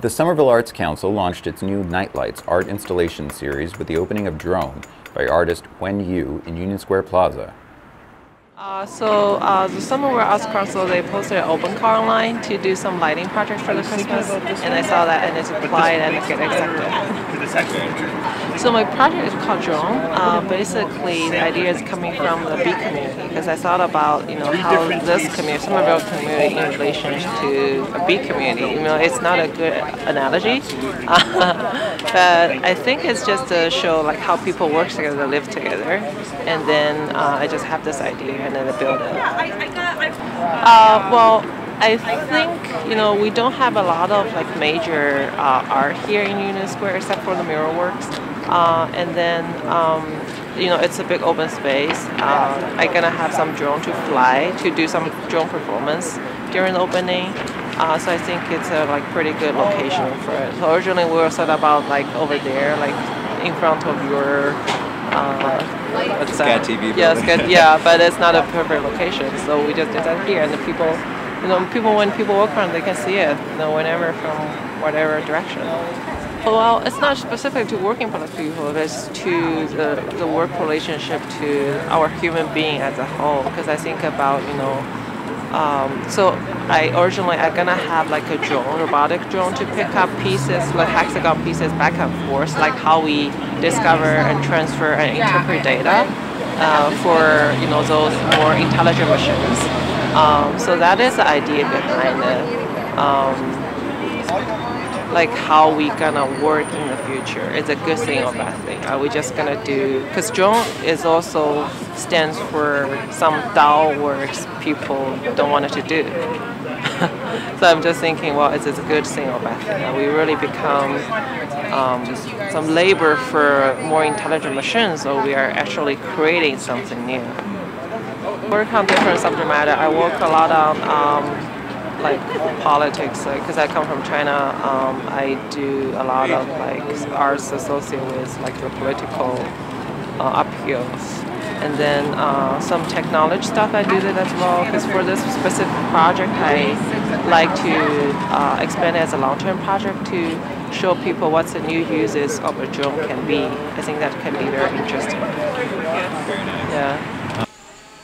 The Somerville Arts Council launched its new Nightlights art installation series with the opening of Drone by artist Wen Yu in Union Square Plaza. Uh, so uh, the Somerville Arts Council they posted an open call online to do some lighting projects for the Christmas, and I saw that and it's applied and it get accepted. So my project is called Drone. Uh, basically, the idea is coming from the bee community because I thought about you know how this community, Somerville community, in relation to a bee community. You know, it's not a good analogy, but I think it's just to show like how people work together, live together, and then uh, I just have this idea and then I build it. Uh, well, I think you know we don't have a lot of like major uh, art here in Union Square except for the mural works, uh, and then um, you know it's a big open space. Uh, I'm gonna have some drone to fly to do some drone performance during the opening. Uh, so I think it's a like pretty good location for it. So originally we were set about like over there, like in front of your uh, that? TV. Yeah, Scat, yeah, but it's not a perfect location, so we just did that here, and the people, you know, people when people walk around, they can see it, you know, whenever from whatever direction. Well, it's not specific to working for the people, it's to the, the work relationship to our human being as a whole. Because I think about, you know, um, so I originally I'm gonna have like a drone, robotic drone to pick up pieces, like hexagon pieces back and forth, like how we discover and transfer and interpret data uh, for you know those more intelligent machines. Um, so that is the idea behind it. Um, like how we gonna work in the future. It's a good thing or bad thing. Are we just gonna do? Because drone is also stands for some DAO works people don't want to do. so I'm just thinking, well, is this a good thing or bad thing? Are we really become um, some labor for more intelligent machines, or we are actually creating something new? Work on different subject matter. I work a lot on. Um, like politics because like, I come from China um, I do a lot of like arts associated with like the political uh, upheavals and then uh, some technology stuff I do that as well because for this specific project I like to uh, expand it as a long-term project to show people what the new uses of a drone can be. I think that can be very interesting. Yeah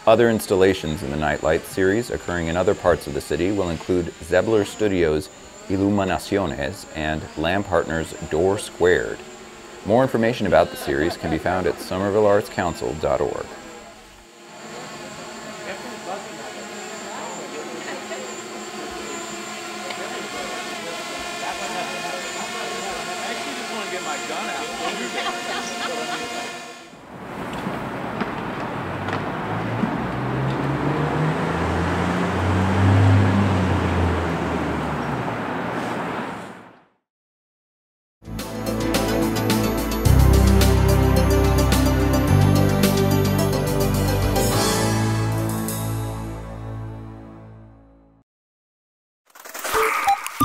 other installations in the Nightlight series occurring in other parts of the city will include Zebler Studios' Iluminaciones and Lamb Partners' Door Squared. More information about the series can be found at somervilleartscouncil.org. you